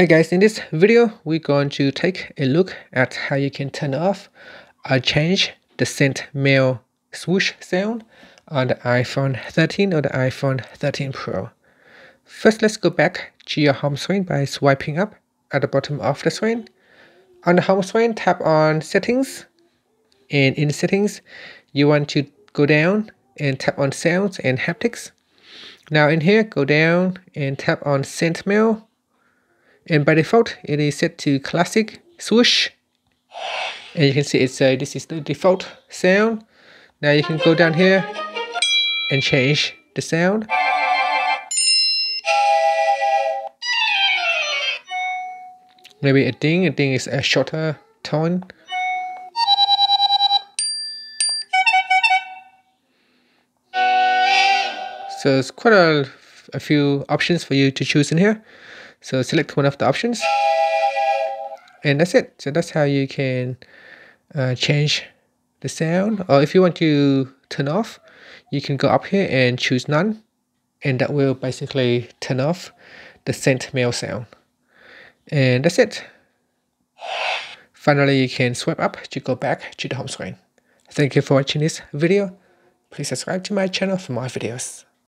Hey guys, in this video, we're going to take a look at how you can turn off or change the sent mail swoosh sound on the iPhone 13 or the iPhone 13 Pro. First, let's go back to your home screen by swiping up at the bottom of the screen. On the home screen, tap on settings. And in settings, you want to go down and tap on sounds and haptics. Now in here, go down and tap on sent mail and by default it is set to classic swoosh. And you can see it's uh, this is the default sound. Now you can go down here and change the sound. Maybe a ding. A ding is a shorter tone. So it's quite a, a few options for you to choose in here so select one of the options. And that's it. So that's how you can uh, change the sound. Or if you want to turn off you can go up here and choose none. And that will basically turn off the sent mail sound. And that's it. Finally you can swipe up to go back to the home screen. Thank you for watching this video. Please subscribe to my channel for more videos